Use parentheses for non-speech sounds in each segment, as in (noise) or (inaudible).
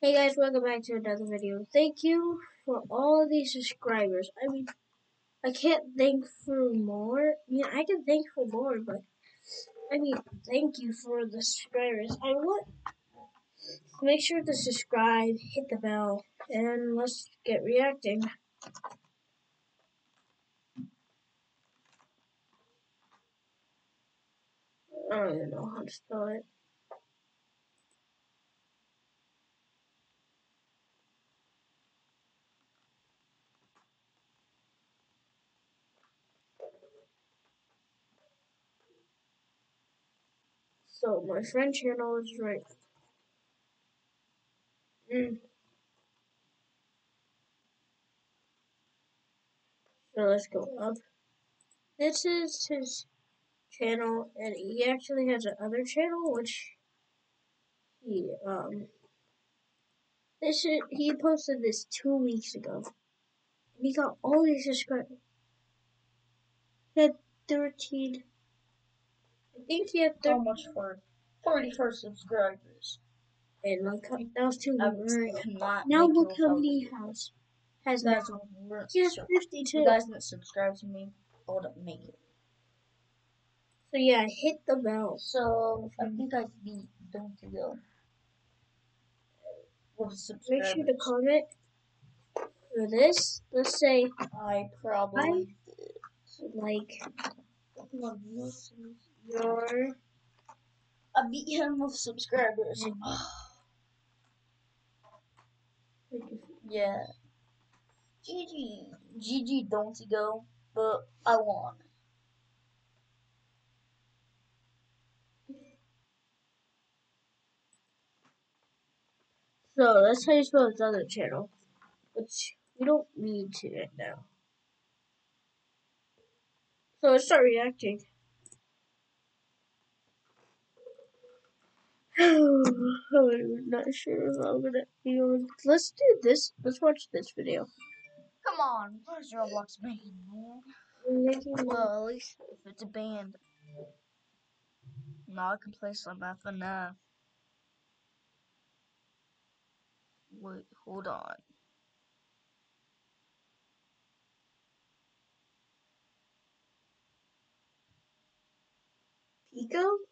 Hey guys, welcome back to another video. Thank you for all these subscribers. I mean, I can't thank for more. I mean, I can thank for more, but I mean, thank you for the subscribers. I want make sure to subscribe, hit the bell, and let's get reacting. I don't even know how to spell it. So my friend channel is right. Mm. So let's go up. This is his channel, and he actually has another channel, which he, um, this is, he posted this two weeks ago. He got all these subscribers. He had 13 think you How thirteen. much for 34 subscribers? And look, that was I weeks cannot Now look how many he has. Has You now. guys weren't He has sub- fifty-two. you guys didn't subscribe to me. I would make it. So yeah, hit the bell. So I think I beat Don't You Go. Make sure to comment for this. Let's say I probably like did. Your I beat him with subscribers. Mm-hmm. Ah. yeah. GG. GG Don't You Go. But I won. so that's how you spell his other channel. Which we don't need to right now. So let's start reacting. (sighs) I'm not sure if I'm gonna be on. Let's do this. Let's watch this video. Come on. Where's Roblox band, man? I'm making one. Well, at least if it's a band. No, I can play some FNF. Wait, hold on. Pico?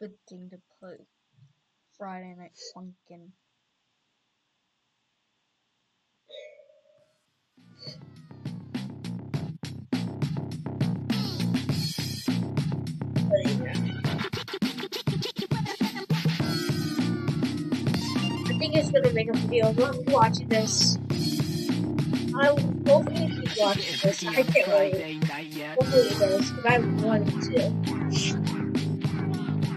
Good thing to put Friday Night Funkin'. I think it's gonna make a video. I'm watching this. I will hopefully keep watching this. I can't wait. Hopefully it does, because I wanted to.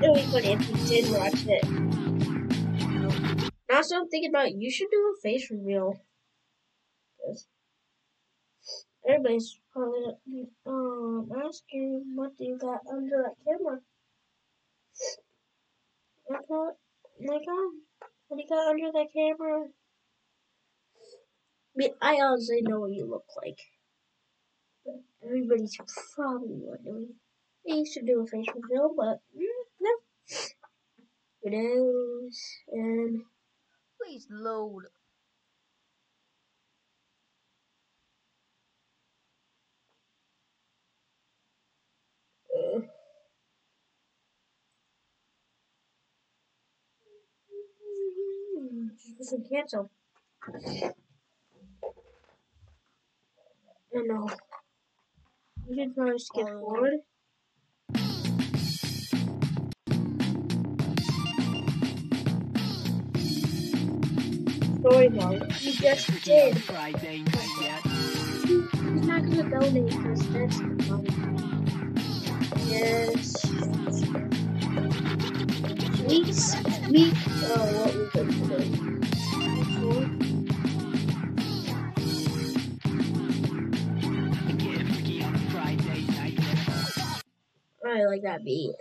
Be funny if we did watch it. And also, I'm thinking about you should do a face reveal. everybody's probably um asking what do you got under that camera. Like, uh, like, um, what do you got under that camera? I mean, I honestly know what you look like. But everybody's probably wondering. I used to do a face reveal, but mm, Who knows? And Please load. uh, just cancel. I know. We should probably skip Oh. forward. Story mode. You just did. He's not gonna donate because that's the. Yes. Weeks. Week. Oh, what Friday night yet. I like that beat.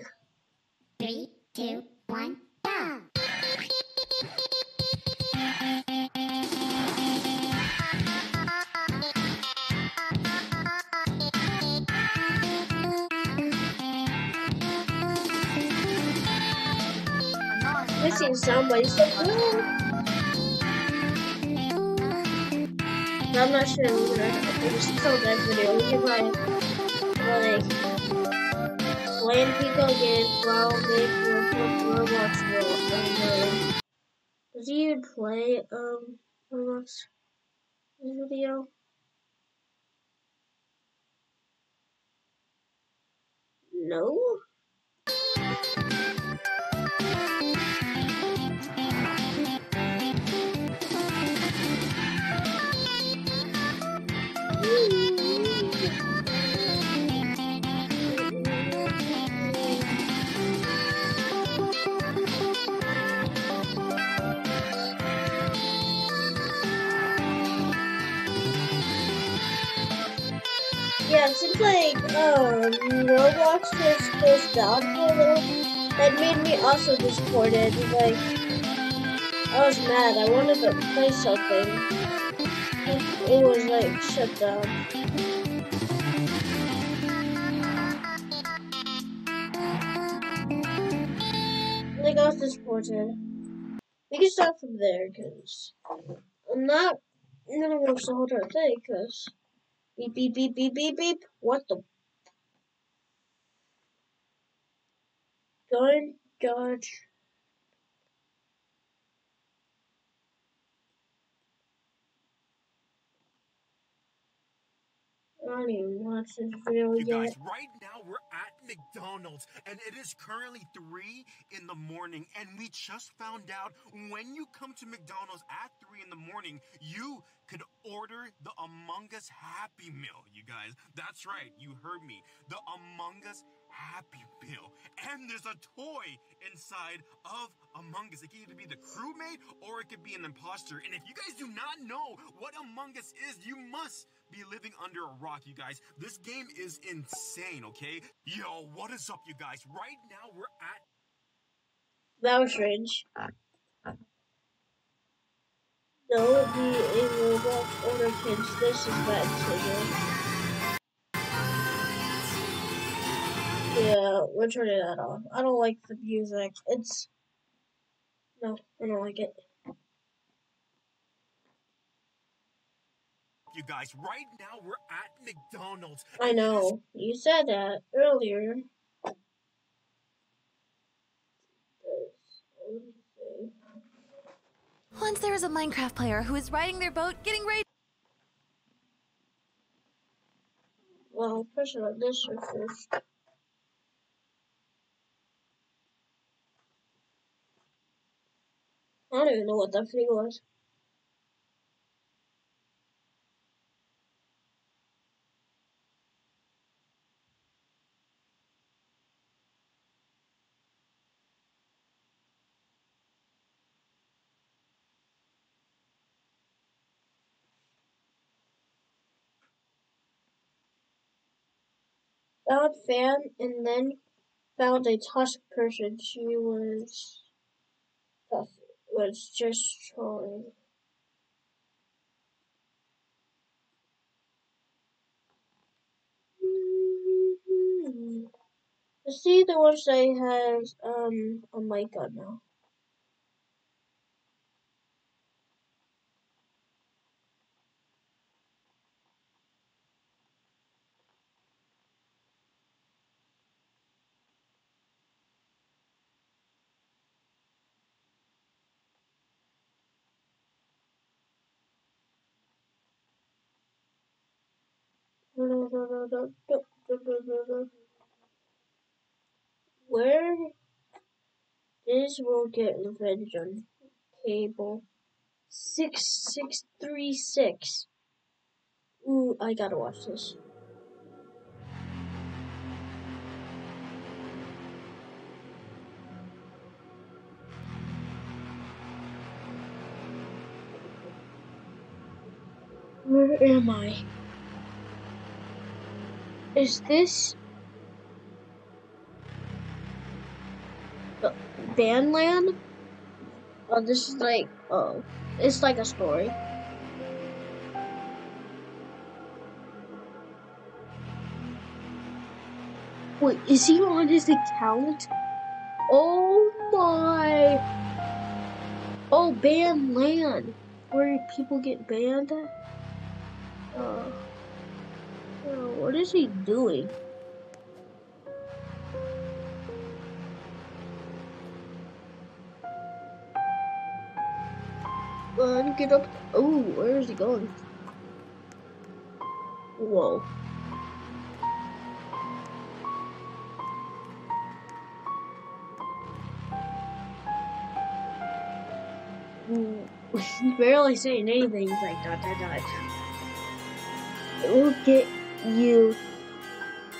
Missing somebody, so no. I'm not sure we're gonna just kill that video. We can like Pico again while they work with Roblox World. And, uh, does he even play um Roblox video? No. Yeah, seems like um, Roblox was closed down for a little. That made me also disappointed. Like, I was mad. I wanted to play something. It was like shut down. Like, I was disappointed. We can start from there, because I'm not I'm gonna watch the whole entire thing, because. Beep, beep, beep, beep, beep, beep. What the? Don't judge. I don't even watch this video You yet. guys, right now we're at McDonald's and it is currently 3 in the morning and we just found out when you come to McDonald's at 3 in the morning, you could order the Among Us Happy Meal, you guys. That's right, you heard me. The Among Us Happy Meal. And there's a toy inside of Among Us. It could either be the crewmate or it could be an imposter. And if you guys do not know what Among Us is, you must be living under a rock, you guys. This game is insane, okay? Yo, what is up, you guys? Right now, we're at That was strange. Don't be a Roblox owner, kids. This is bad decision. Yeah, we're turning that off. I don't like the music. It's no, I don't like it. You guys. Right now, we're at McDonald's. I know you said that earlier. Once there was a Minecraft player who was riding their boat, getting ready. Well, push it on this one first. I don't even know what that thing was. Found fan and then found a tusk person. She was. Was just trolling. See the one that has um a mic on now. Where this will get revenge on cable six six three six. Ooh, I gotta watch this. Where am I? Is this Vanland? Oh, this is like, oh, it's like a story. Wait, is he on his account? Oh my! Oh, ban land, where people get banned. Uh, what is he doing? Run, get up. Oh, where is he going? Whoa. He's (laughs) barely saying anything. He's like, dot, dot, dot. Get you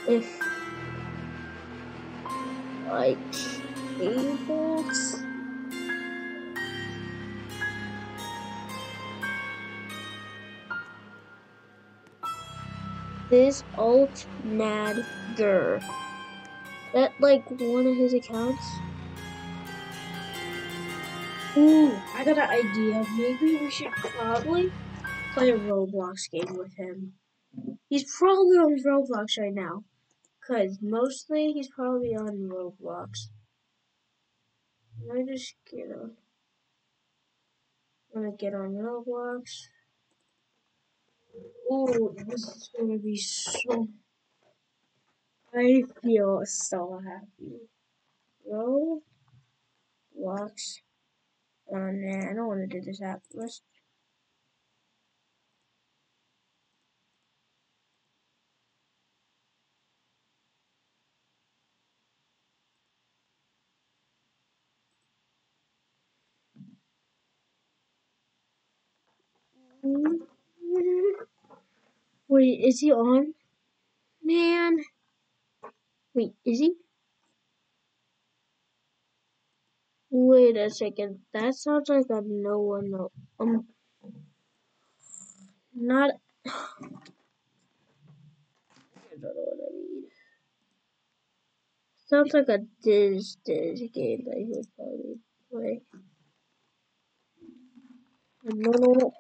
if, like, cables. This alt mad gur. That like one of his accounts. Ooh, I got an idea. Maybe we should probably play a Roblox game with him. He's probably on Roblox right now. Cause mostly he's probably on Roblox. Let me just get on. I'm gonna get on Roblox. Oh, this is gonna be so. I feel so happy. Roblox. Oh I don't want to do this app. Let's. Wait, is he on? Man. Wait, is he? Wait a second. That sounds like a no one. No. Um. Not. (sighs) I don't know what I mean. Sounds like a Diz Diz game that he would probably play. No, no, no.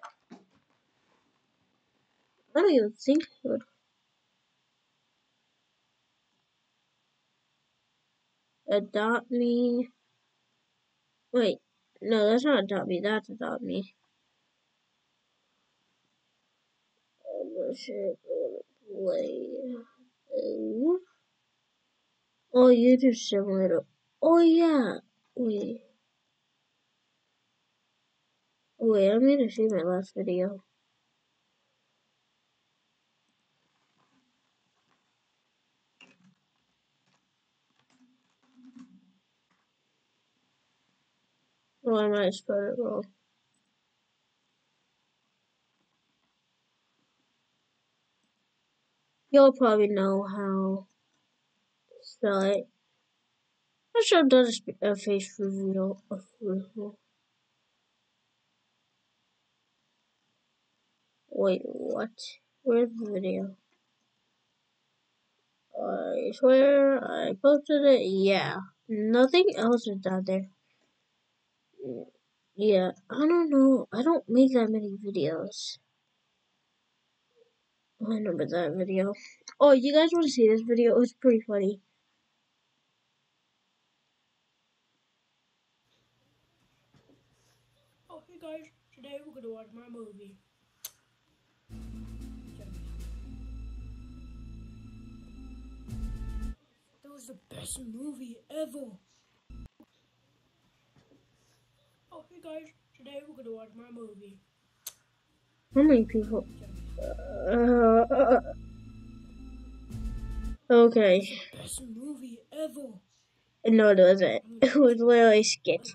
I don't even think he would. Adopt me. Wait, no, that's not adopt me. That's adopt me. Oh shit, I wanna play. Oh, oh YouTube Simulator. Oh yeah. Wait. Wait, I'm gonna see my last video. Oh, I might have spelled it wrong. You'll probably know how to spell it. I should have done a, a face reveal. Wait, what? Where's the video? I swear I posted it. Yeah. Nothing else is down there. Yeah, I don't know. I don't make that many videos. I remember that video. Oh, you guys want to see this video? It was pretty funny. Oh, hey guys, today we're gonna watch my movie. That was the best movie ever. Guys, today we're gonna watch my movie. How many people? Uh, okay. Best movie ever. No, it wasn't. It was literally skit.